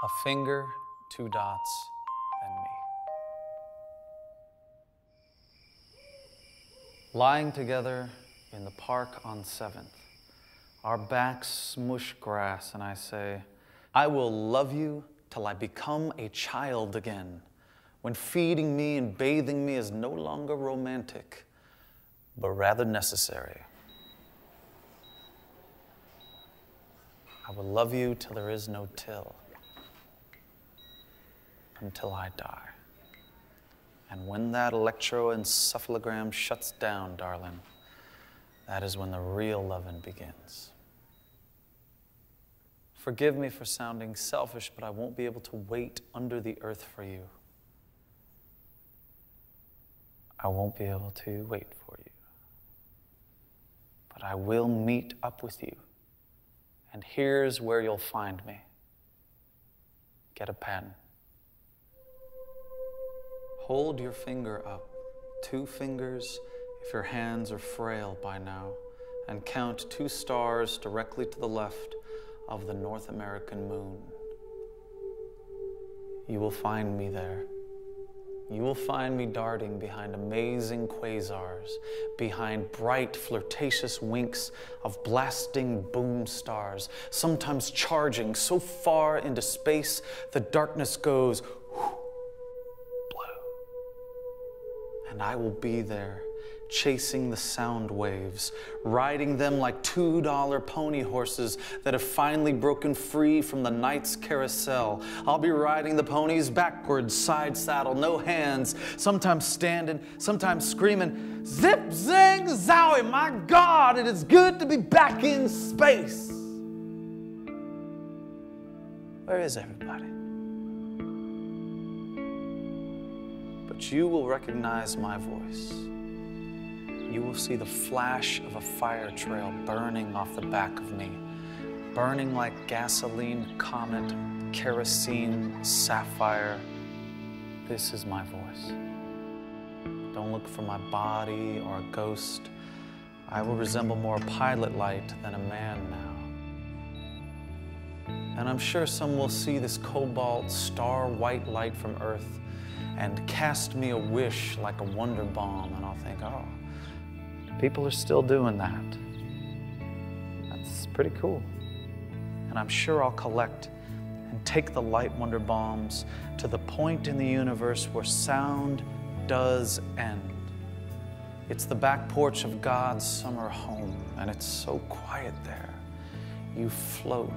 A finger, two dots, and me. Lying together in the park on 7th, our backs smush grass, and I say, I will love you till I become a child again, when feeding me and bathing me is no longer romantic, but rather necessary. I will love you till there is no till, until I die. And when that electroencephalogram shuts down, darling, that is when the real loving begins. Forgive me for sounding selfish, but I won't be able to wait under the earth for you. I won't be able to wait for you. But I will meet up with you. And here's where you'll find me. Get a pen. Hold your finger up, two fingers if your hands are frail by now, and count two stars directly to the left of the North American moon. You will find me there. You will find me darting behind amazing quasars, behind bright, flirtatious winks of blasting boom stars, sometimes charging so far into space the darkness goes And I will be there chasing the sound waves, riding them like $2 pony horses that have finally broken free from the night's carousel. I'll be riding the ponies backwards, side saddle, no hands, sometimes standing, sometimes screaming, Zip, zing, zowie, my God, it is good to be back in space. Where is everybody? But you will recognize my voice you will see the flash of a fire trail burning off the back of me, burning like gasoline, comet, kerosene, sapphire. This is my voice. Don't look for my body or a ghost. I will resemble more a pilot light than a man now. And I'm sure some will see this cobalt, star white light from Earth and cast me a wish like a wonder bomb, and I'll think, oh, People are still doing that. That's pretty cool. And I'm sure I'll collect and take the light wonder bombs to the point in the universe where sound does end. It's the back porch of God's summer home, and it's so quiet there. You float,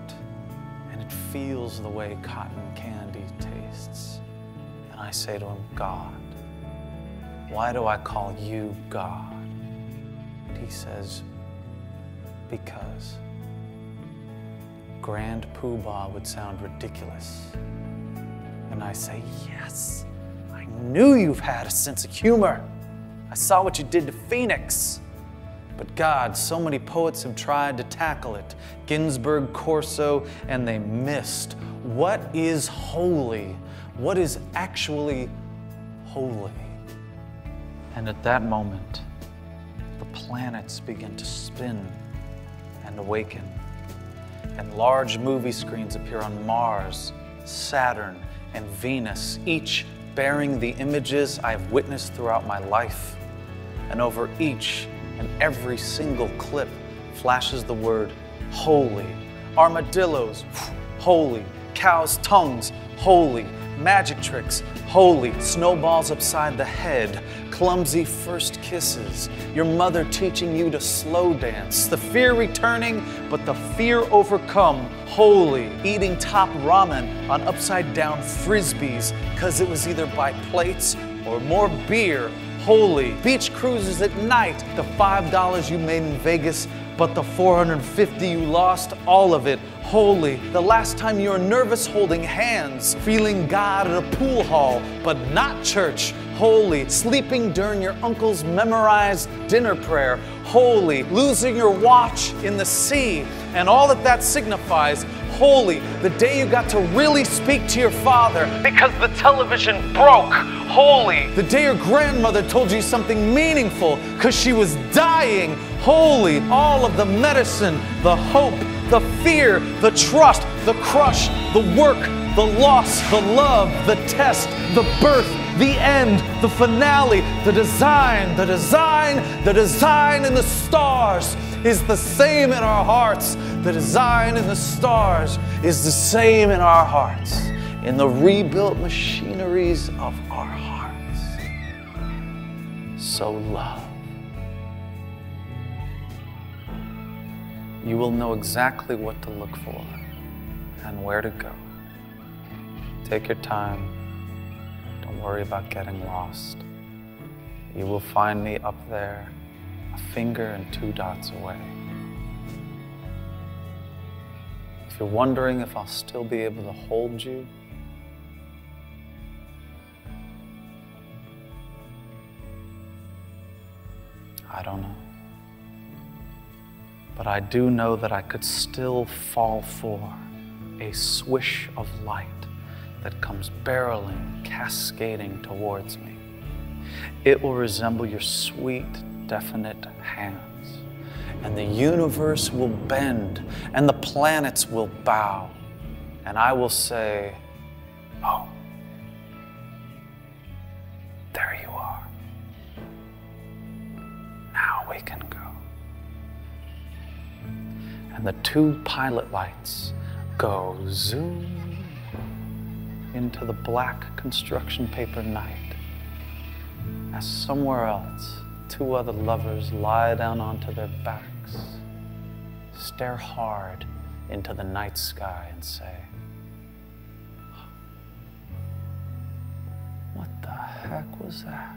and it feels the way cotton candy tastes. I say to him, God, why do I call you God? And he says, because Grand Poobah would sound ridiculous. And I say, yes, I knew you've had a sense of humor. I saw what you did to Phoenix. But God, so many poets have tried tackle it Ginsberg, Corso, and they missed. What is holy? What is actually holy? And at that moment, the planets begin to spin and awaken. And large movie screens appear on Mars, Saturn, and Venus, each bearing the images I've witnessed throughout my life. And over each and every single clip flashes the word holy. Armadillos, holy. Cows' tongues, holy. Magic tricks, holy. Snowballs upside the head, clumsy first kisses, your mother teaching you to slow dance, the fear returning, but the fear overcome, holy, eating top ramen on upside down frisbees, because it was either buy plates or more beer, holy, beach cruises at night, the $5 you made in Vegas, but the 450 you lost, all of it, holy. The last time you were nervous holding hands, feeling God at a pool hall, but not church, holy. Sleeping during your uncle's memorized dinner prayer, holy. Losing your watch in the sea, and all that that signifies, holy. The day you got to really speak to your father because the television broke, holy. The day your grandmother told you something meaningful because she was dying, holy. All of the medicine, the hope, the fear, the trust, the crush, the work, the loss, the love, the test, the birth, the end, the finale, the design, the design, the design in the stars is the same in our hearts. The design in the stars is the same in our hearts, in the rebuilt machineries of our hearts. So love. You will know exactly what to look for and where to go. Take your time. Don't worry about getting lost. You will find me up there, a finger and two dots away. If you're wondering if I'll still be able to hold you, I don't know. But I do know that I could still fall for a swish of light that comes barreling, cascading towards me. It will resemble your sweet, definite hands, and the universe will bend, and the planets will bow, and I will say, Oh, there you are. Now we can. And the two pilot lights go zoom into the black construction paper night as somewhere else two other lovers lie down onto their backs, stare hard into the night sky, and say, What the heck was that?